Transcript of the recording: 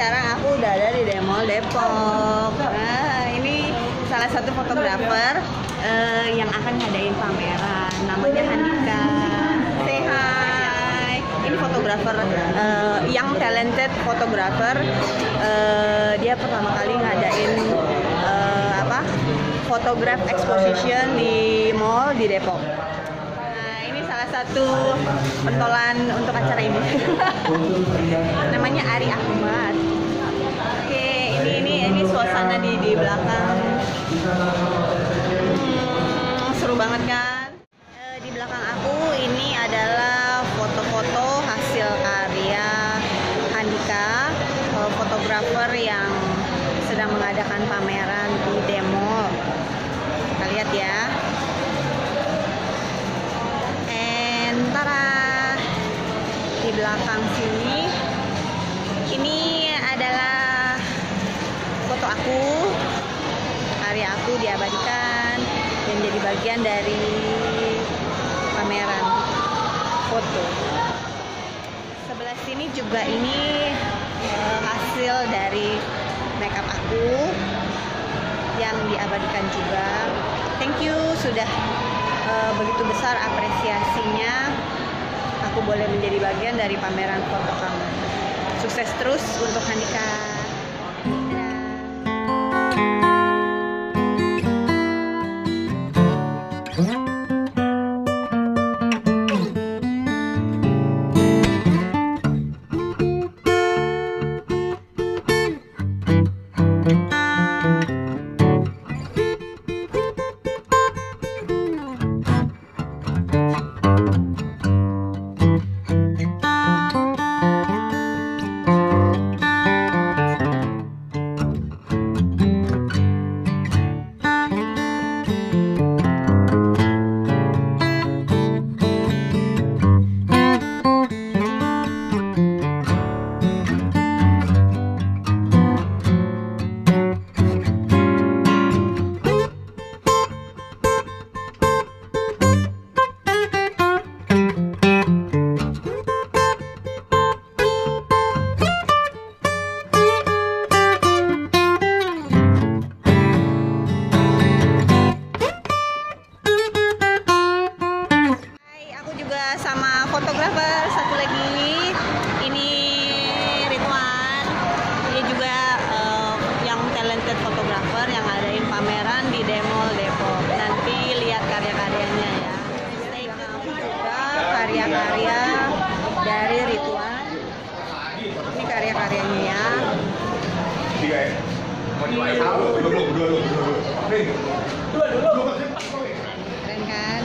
sekarang aku udah ada di Demol Depok. Nah, ini salah satu fotografer eh, yang akan ngadain pameran. Namanya Handika. Say hi. Ini fotografer eh, yang talented fotografer. Eh, dia pertama kali ngadain eh, apa? Photograph exposition di mall di Depok. Nah, satu pentolan untuk acara ini. Namanya Ari Ahmad. Di belakang. Hmm, seru banget kan? Eh, di belakang aku ini adalah foto-foto hasil karya Handika, eh, fotografer yang sedang mengadakan pameran di Demol. Kita lihat ya. And! Di belakang sini ini aku. Karya aku diabadikan dan jadi bagian dari pameran foto. Sebelah sini juga ini eh, hasil dari makeup aku yang diabadikan juga. Thank you sudah eh, begitu besar apresiasinya. Aku boleh menjadi bagian dari pameran foto kamu. Sukses terus untuk Handika. Fotografer satu lagi. Ini Ridwan. Dia juga eh, yang talented fotografer yang ngadain pameran di Demol Depok. Nanti lihat karya-karyanya ya. Stay tune juga karya-karya dari Ridwan. Ini karya-karyanya ya. Keren kan?